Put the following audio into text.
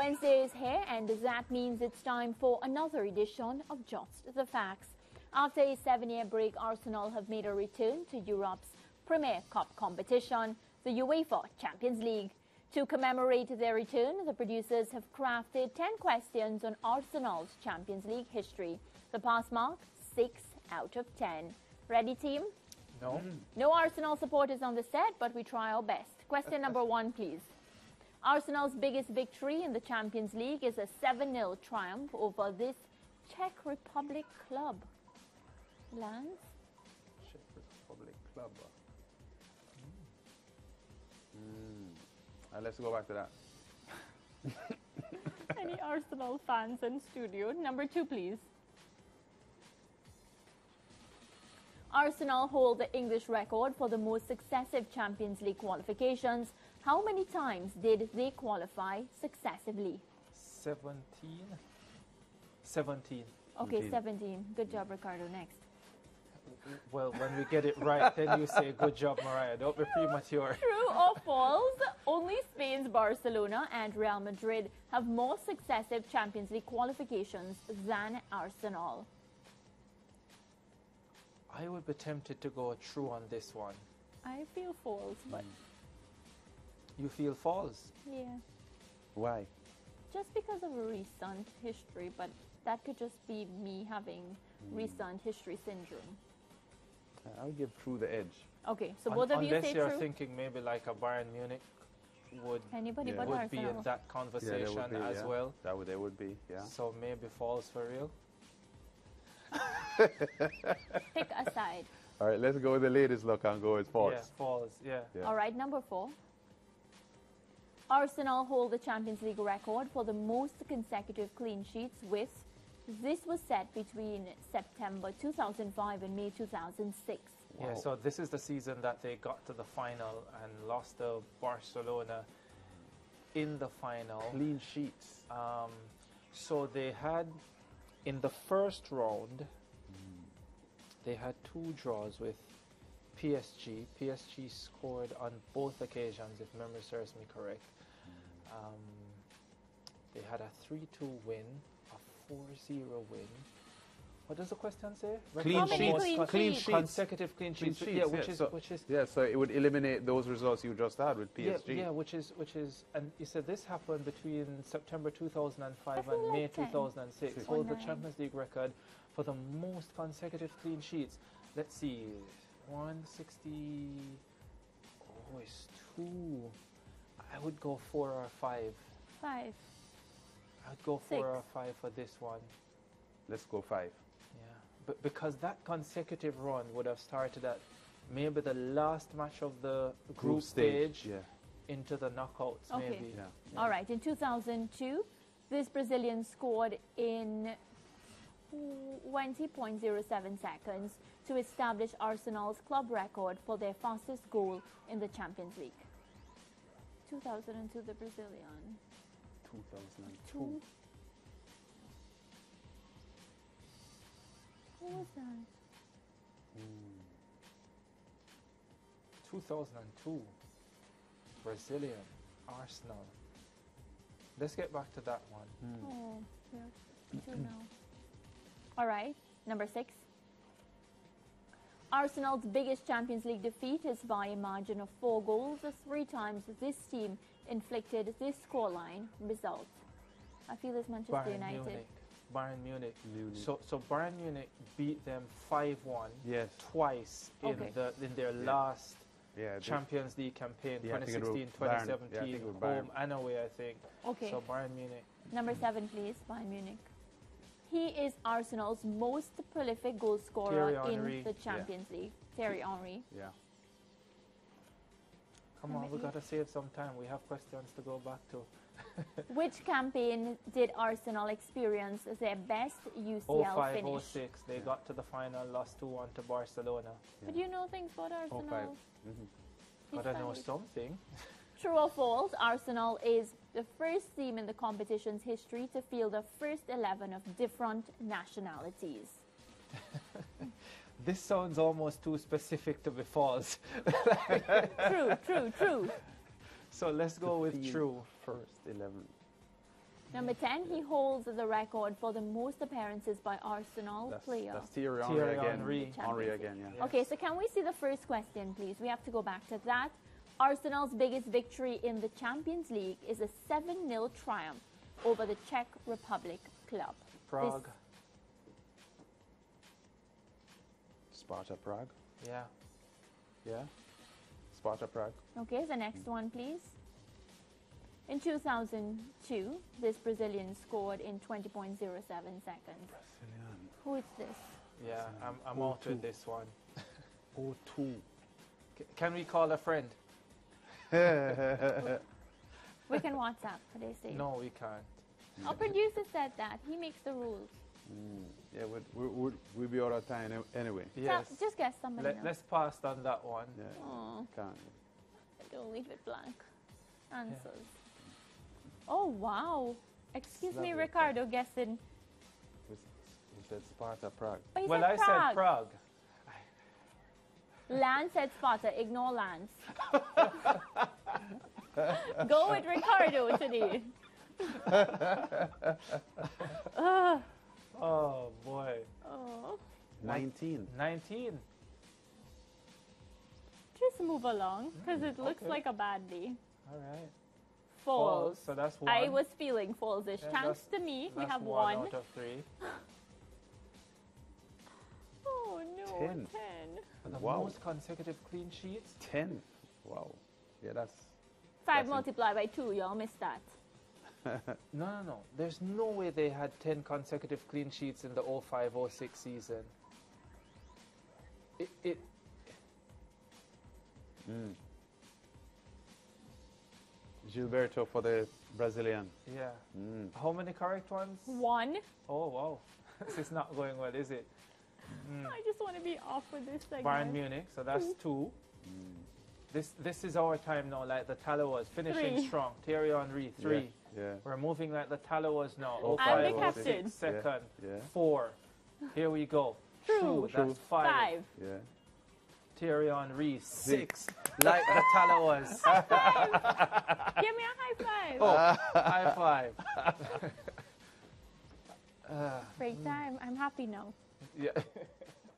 Wednesday is here, and that means it's time for another edition of Just the Facts. After a seven year break, Arsenal have made a return to Europe's Premier Cup competition, the UEFA Champions League. To commemorate their return, the producers have crafted 10 questions on Arsenal's Champions League history. The pass mark, 6 out of 10. Ready, team? No. No Arsenal supporters on the set, but we try our best. Question number one, please. Arsenal's biggest victory in the Champions League is a 7 0 triumph over this Czech Republic club. Lance? Czech Republic Club. Mm. Uh, let's go back to that. Any Arsenal fans in studio? Number two, please. Arsenal hold the English record for the most successive Champions League qualifications. How many times did they qualify successively? 17. 17. Okay, 17. 17. Good job, Ricardo. Next. Well, when we get it right, then you say, good job, Mariah. Don't be premature. True or false? Only Spain's Barcelona and Real Madrid have more successive Champions League qualifications than Arsenal. I would be tempted to go true on this one. I feel false, but hmm. You feel false. yeah. Why? Just because of recent history, but that could just be me having recent history syndrome. Uh, I'll give True the edge. Okay, so Un- both of you say Unless you're true. thinking maybe like a Bayern Munich would, Anybody Yeah. but would be in that conversation there would be, as yeah. well. That would, there would be, yeah. So maybe false for real. Pick a side. All right, let's go with the ladies' look and go with false. Yeah, false. Yeah. Yeah. All right, number four. Arsenal hold the Champions League record for the most consecutive clean sheets with this was set between September 2005 and May 2006. Yeah, so this is the season that they got to the final and lost to Barcelona in the final. Clean sheets. Um, so they had, in the first round, they had two draws with PSG. PSG scored on both occasions, if memory serves me correct. Um, they had a 3 2 win, a 4 0 win. What does the question say? Clean How many clean con- sheets? sheets. Consecutive clean Clean sheets. sheets, yeah, which yeah, is so- which is Yeah, so it would eliminate those results you just had with PSG. yeah, yeah, which is which is, and you said this happened between September 2005 I feel and May 10 2006. Six. Hold the. Champions League record for the most consecutive clean sheets. Let's see, 160. Oh, it's two. I would go four or five. Five. I would go four Six. or five for this one. Let's go five. Yeah, but because that consecutive run would have started at maybe the last match of the group, stage, Yeah, into the knockouts, Okay. maybe. yeah. All right, in 2002, this Brazilian scored in 20.07 seconds to establish Arsenal's club record for their fastest goal in the Champions League. 2002, the Brazilian. 2002. Two. What was that? Hmm. 2002, Brazilian, Arsenal. Let's get back to that one. Oh, yeah. Two now. All right, number six. Arsenal's biggest Champions League defeat is by a margin of four goals. Three times this team inflicted this scoreline result. I feel it's Manchester Bayern United. Munich. Bayern Munich. Munich. So, so Bayern Munich beat them 5-1 Yes. twice in Okay. the in their Yeah. last Yeah, Champions League campaign, Yeah, I think it was 2016, Bayern. Yeah, I 2017, think home Bayern. and away, I think. Okay, So Bayern Munich. number seven, please, Bayern Munich. He is Arsenal's most prolific goal scorer in the Champions League. Thierry Henry. yeah. Come on, we Maybe. gotta save some time. We have questions to go back to. Which campaign did Arsenal experience their best UCL 05, finish? 06, they Yeah. got to the final, lost 2-1 to Barcelona. But you know things about Arsenal. 05. Mhm. He's But I know something. True or false, Arsenal is the first team in the competition's history to field the first 11 of different nationalities. This sounds almost too specific to be false. true, true, true. So let's go with true. First 11. Number 10, he holds the record for the most appearances by Arsenal That's, player. that's Thierry Thierry Henry again. Henry. Henry again, yeah. Yeah. Okay, so can we see the first question, please? We have to go back to that. Arsenal's biggest victory in the Champions League is a 7 0 triumph over the Czech Republic club. Prague. Sparta Prague. Yeah. Yeah. Sparta Prague. Okay, the next one, please. In 2002, this Brazilian scored in 20.07 seconds. Brazilian. Who is this? Yeah, I'm, I'm out with this one. Oh, two. C- can we call a friend? We can WhatsApp, they say. No, we can't. Our producer said that. He makes the rules. Mm, yeah, we'd, we would we'll be out of time anyway. Yes. Tell- just guess somebody Let, else. let's pass on that one. Yeah, Oh, can't. don't leave it blank. Answers. Oh, wow. Excuse me, Ricardo guessing. We, s- we said Sparta Prague. But he well, said I Prague. said Prague. Lance said Sparta. Ignore Lance. Go with Ricardo today. Ugh. Oh, boy. Oh. 19. 19. Just move along because it mm, looks okay. like a bad day. All right. False. So that's one. I was feeling false-ish. Yeah, Thanks to me, we have one, one. out of three. Oh no, Ten. The Wow. most consecutive clean sheets. 10. Wow. Yeah, that's. Five That's it. multiplied by two, y'all missed that. No, no, no. There's no way they had 10 consecutive clean sheets in the 05 06 season. It, it, Mm. Gilberto for the Brazilian. yeah. Mm. How many correct ones? One. Oh, wow. this is not going well, is it? Mm. I just want to be off with this segment. Bayern Munich, so that's two. Mm. This this is our time now, like the Tallawahs. Finishing Three. strong. Thierry Henry, three. Yeah. yeah. We're moving like the Tallawahs now. Oh, five, I'm the oh, captain. six. Second. Yeah. Four. Here we go. True. That's True. five. Five. Yeah. Thierry Henry, six. like the Tallawahs. Give me a high five. Oh, high five. uh, Break time. I'm happy now. Yeah.